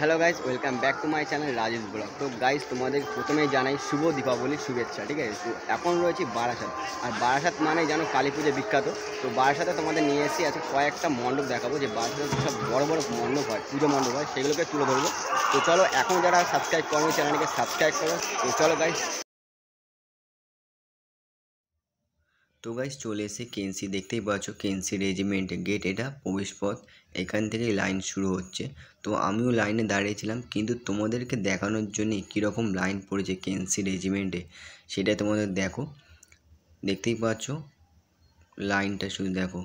Hello guys welcome back to my channel Rajesh blog তো guys তোমাদের প্রথমেই জানাই শুভ দীপাবলির শুভেচ্ছা, ঠিক আছে? তো এখন রয়েছে বারাসাত। আর বারাসাত মানে যেন কালী পুজো বিখ্যাত। তো বারাসাতে তোমাদের নিয়ে এসে আছে কয়েকটা মণ্ডপ দেখাবো। যে বারাসাতে যেসব বড়ো বড়ো মণ্ডপ হয়, পুজো মণ্ডপ হয়, সেগুলোকে তুলে ধরবো। তো চলো, এখন যারা সাবস্ক্রাইব করো চ্যানেলকে সাবস্ক্রাইব করো। তো চলো গাইস তো গাইজ চলে এসে কেনসি দেখতেই পাচ্ছ। কেনসি রেজিমেন্ট গেট এটা প্রবেশপথ। এখান থেকেই লাইন শুরু হচ্ছে। তো আমিও লাইনে দাঁড়িয়েছিলাম কিন্তু তোমাদেরকে দেখানোর জন্য কীরকম লাইন পড়েছে কেনসি রেজিমেন্টে সেটা তোমাদের দেখো। দেখতেই পাচ্ছ লাইনটা শুধু দেখো।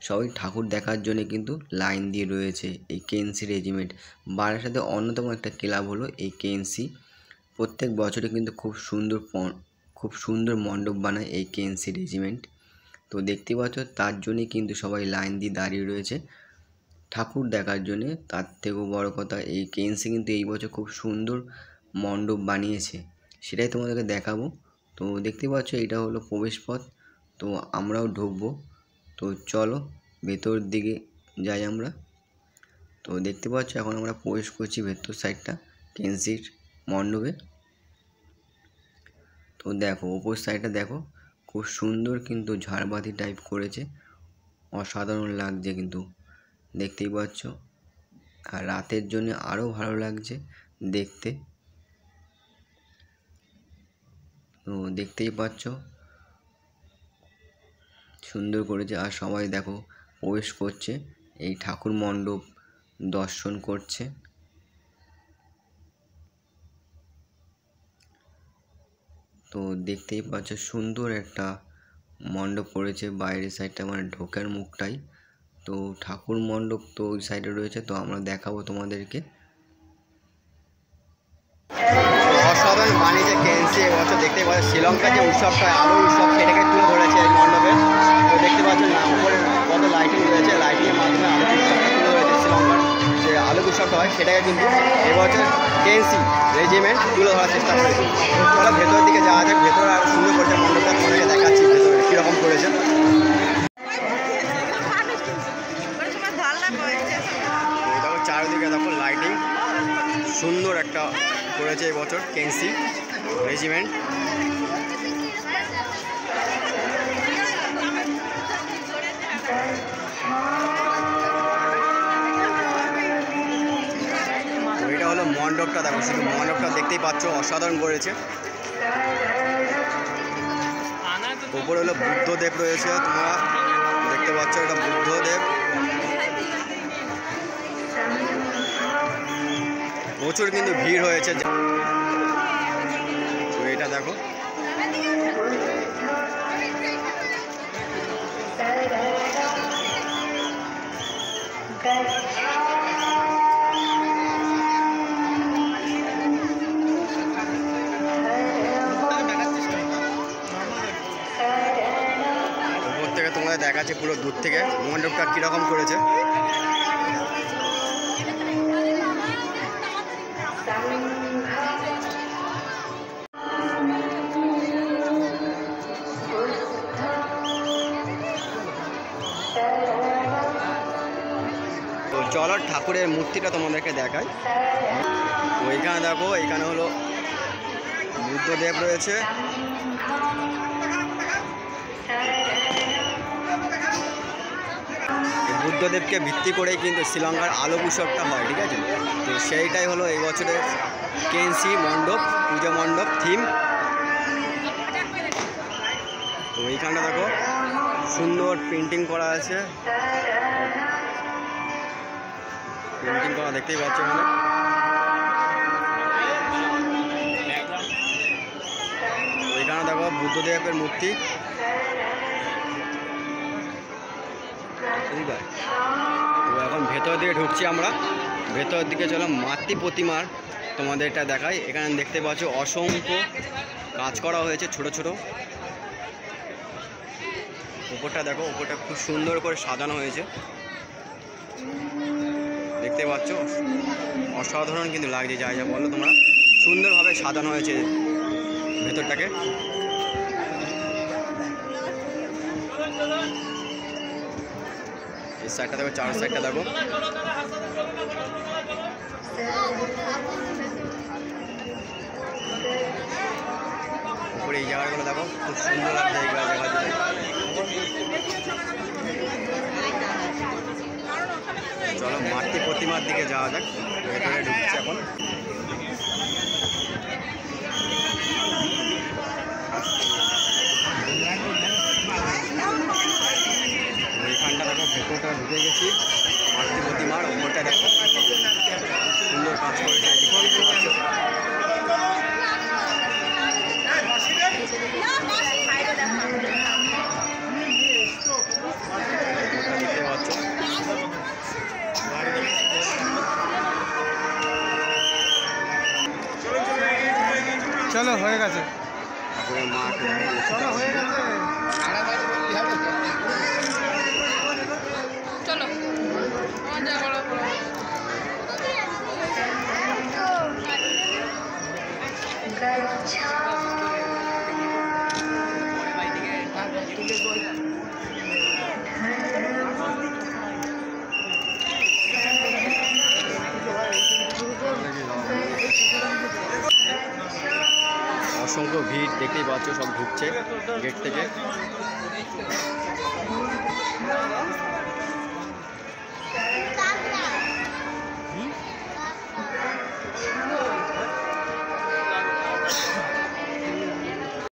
সবাই ঠাকুর দেখার জন্য কিন্তু লাইন দিয়ে রয়েছে এই কেএনসি রেজিমেন্ট বারাসাতে অন্যতম একটা ক্লাব হলো এই কেএনসি প্রত্যেক বছরে কিন্তু খুব সুন্দর খুব সুন্দর মণ্ডপ বানায় এই কেএনসি রেজিমেন্ট তো দেখতে পাচ্ছ, তার জন্যই কিন্তু সবাই লাইন দিয়ে দাঁড়িয়ে রয়েছে। ঠাকুর দেখার জন্যে তার থেকেও বড় কথা, এই কেএনসি কিন্তু এই বছর খুব সুন্দর মণ্ডপ বানিয়েছে। সেটাই তোমাদেরকে দেখাবো। তো দেখতে পাচ্ছ, এটা হলো প্রবেশপথ তো আমরাও ঢুকবো। তো চলো, ভেতর দিকে যাই আমরা। তো দেখতে পাচ্ছ, এখন আমরা প্রবেশ করছি ভেতর সাইডটা কেএনসির মণ্ডপে। তো দেখো, ওপর সাইডটা দেখো, খুব সুন্দর কিন্তু ঝাড়বাতি টাইপ করেছে। অসাধারণ লাগছে কিন্তু, দেখতেই পাচ্ছ। আর রাতের জন্য আরও ভালো লাগছে দেখতে। তো দেখতেই পাচ্ছ। সুন্দর করেছে। আর সবাই দেখো, প্রবেশ করছে। এই ঠাকুর মণ্ডপ দর্শন করছে। তো দেখতেই পাচ্ছ সুন্দর একটা মণ্ডপ করেছে বাইরের সাইডটা মানে ঢোকার মুখটাই। তো ঠাকুর মণ্ডপ তো ওই সাইডে রয়েছে, তো আমরা দেখাবো তোমাদেরকে। অসাধারণ শ্রীলঙ্কার যে উৎসবটা আলো উৎসব তুলে ধরেছে মণ্ডপে। দেখতে লাইটিং উৎসবটা উৎসবটা হয়, সেটাকে কিন্তু এবছর রেজিমেন্ট তুলে ধরার চেষ্টা করেছি তারা ভেতরের দিকে যাওয়া যাক, ভেতরে আর সুন্দর করছে মণ্ডপটা তোমাকে দেখাচ্ছি ভেতরে কীরকম করেছে। চারিদিকে দেখো লাইটিং সুন্দর একটা করেছে এবছর কেন্সি রেজিমেন্ট মণ্ডপটা দেখো শুধু মণ্ডপটা দেখতেই পাচ্ছ, অসাধারণ করেছে। উপরে হলো বুদ্ধদেব রয়েছে, তোমরা দেখতে পাচ্ছ, এটা বুদ্ধদেব। প্রচুর কিন্তু ভিড় হয়েছে। এটা দেখো দেখাচ্ছে পুরো দূর থেকে। মণ্ডপটা কীরকম করেছে? চলো ঠাকুরের মূর্তিটা তোমাদেরকে দেখায় ওইখানে দেখো এইখানে হলো বুদ্ধদেব রয়েছে। বুদ্ধদেবকে ভিত্তি করেই কিন্তু শ্রীলঙ্কার আলোক উৎসবটা হয়, ঠিক আছে? তো সেইটাই হলো এই বছরের কেএনসি মণ্ডপ, পুজো মণ্ডপ থিম তো এইখানটা দেখো, সুন্দর পেন্টিং করা আছে। পেন্টিং করা দেখতেই পাচ্ছ এখানে। তো এখানে দেখো বুদ্ধদেবের মূর্তি। তো এখন ভেতর দিকে ঢুকছি আমরা। ভেতর দিকে চলো, মাতৃ প্রতিমার তোমাদের এটা দেখাই। এখানে দেখতে পাচ্ছ, অসংখ্য কাজ করা হয়েছে ছোট ছোট। উপরটা দেখো, উপরটা খুব সুন্দর করে সাজানো হয়েছে। দেখতে পাচ্ছ, অসাধারণ কিন্তু লাগছে যাই যা বলো তোমরা। সুন্দরভাবে সাজানো হয়েছে ভেতরটাকে। এই সাইডটা দেখো, চার সাইডটা দেখো। উপরে এই জায়গাগুলো দেখো, খুব সুন্দর জায়গা চলো মাতৃ প্রতিমার দিকে যাওয়া যাক, ভেতরে ঢুকছে এখন। ঢুকে গেছি। মাতৃ প্রতিমার ওপরটা দেখো। সুন্দর কাজ দেখতে পাচ্ছ চলো হয়ে গেছে। ঠাকুরের মা চলো হয়ে গেছে চলো আমার যা করার করো। অসংখ্য ভিড় দেখতেই পাচ্ছ সব ঢুকছে গেট থেকে।